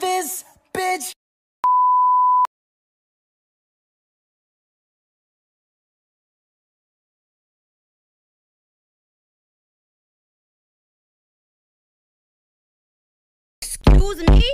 this bitch. Excuse me?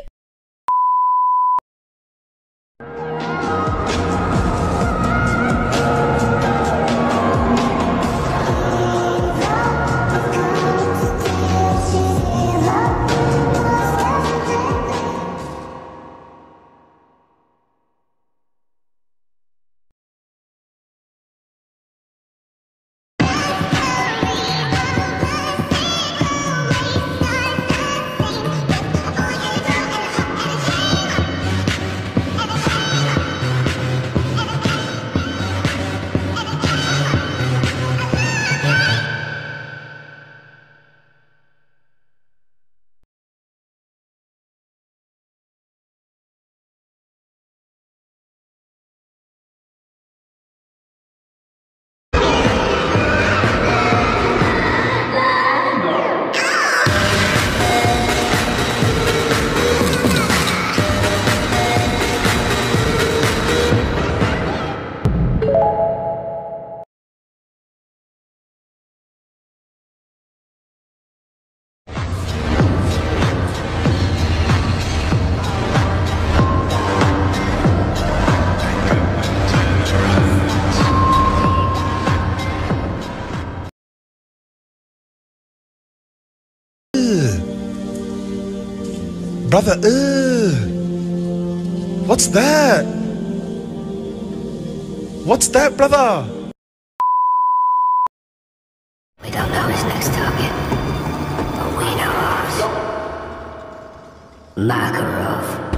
Brother, ugh. What's that? What's that, brother? We don't know his next target, but we know ours. Makarov.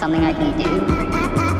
Something I can do.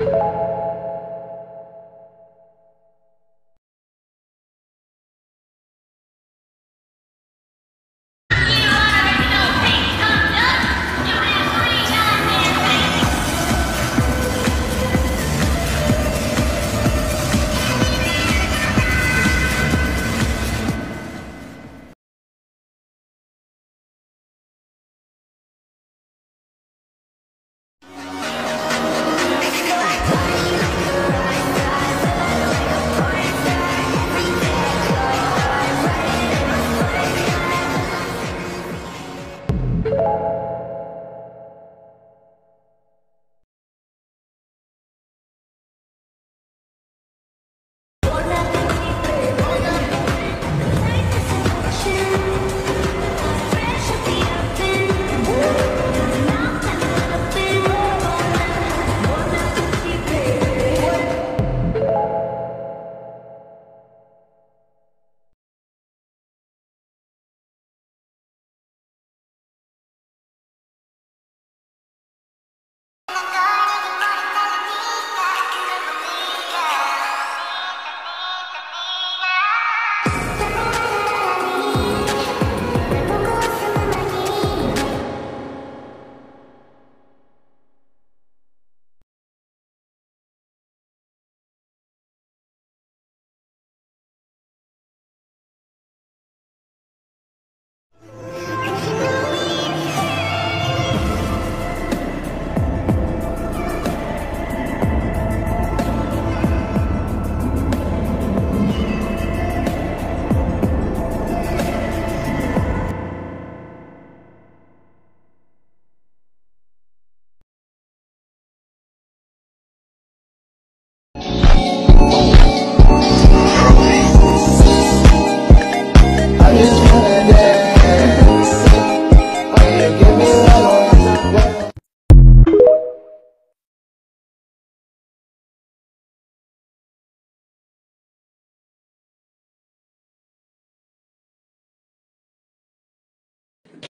you.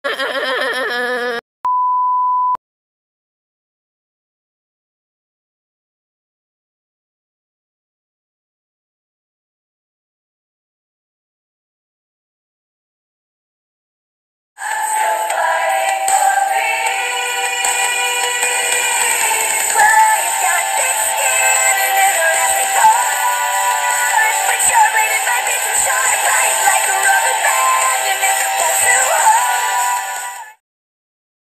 Uh-uh.